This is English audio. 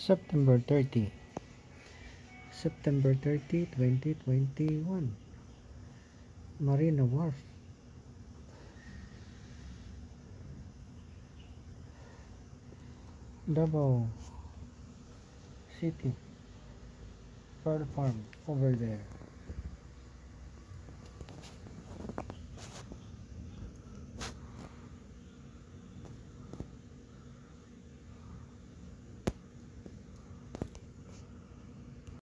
September 30 September 30, 2021 Marina Wharf. Double, City Pearl Farm over there.